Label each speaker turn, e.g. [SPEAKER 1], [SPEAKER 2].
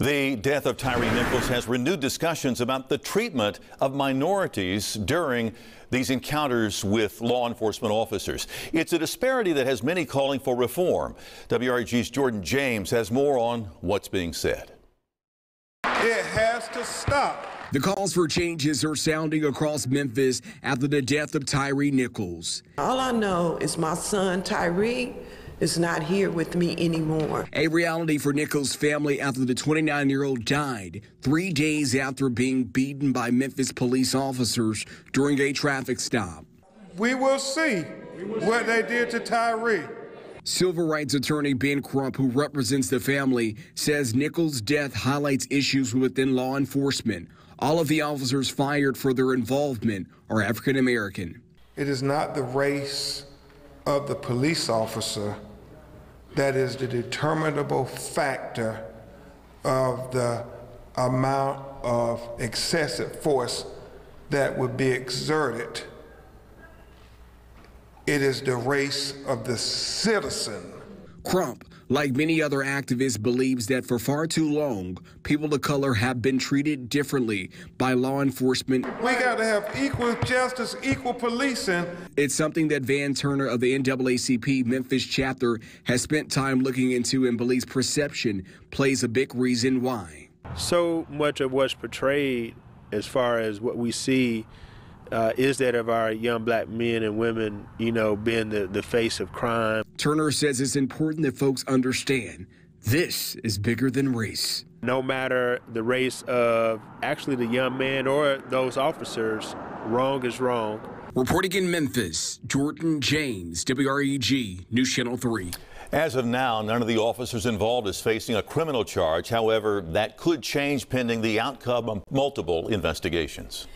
[SPEAKER 1] The death of Tyre Nichols has renewed discussions about the treatment of minorities during these encounters with law enforcement officers. It's a disparity that has many calling for reform. WREG's Jordan James has more on what's being said.
[SPEAKER 2] It has to stop.
[SPEAKER 3] The calls for changes are sounding across Memphis after the death of Tyre Nichols.
[SPEAKER 4] All I know is my son Tyre is not here with me anymore.
[SPEAKER 3] A reality for Nichols' family after the 29 year old died three days after being beaten by Memphis police officers during a traffic stop.
[SPEAKER 2] We will see what they did to Tyre.
[SPEAKER 3] Civil rights attorney Ben Crump, who represents the family, says Nichols' death highlights issues within law enforcement. All of the officers fired for their involvement are African American.
[SPEAKER 2] It is not the race of the police officer that is the determinable factor of the amount of excessive force that would be exerted. It is the race of the citizen.
[SPEAKER 3] Crump, like many other activists, believes that for far too long, people of color have been treated differently by law enforcement.
[SPEAKER 2] We got to have equal justice, equal policing.
[SPEAKER 3] It's something that Van Turner of the NAACP Memphis chapter has spent time looking into and believes perception plays a big reason why.
[SPEAKER 5] So much of what's portrayed as far as what we see uh, is that of our young black men and women, you know, being the, the face of crime.
[SPEAKER 3] Turner says it's important that folks understand this is bigger than race.
[SPEAKER 5] No matter the race of actually the young man or those officers, wrong is wrong.
[SPEAKER 3] Reporting in Memphis, Jordan James, WREG, News Channel 3.
[SPEAKER 1] As of now, none of the officers involved is facing a criminal charge. However, that could change pending the outcome of multiple investigations.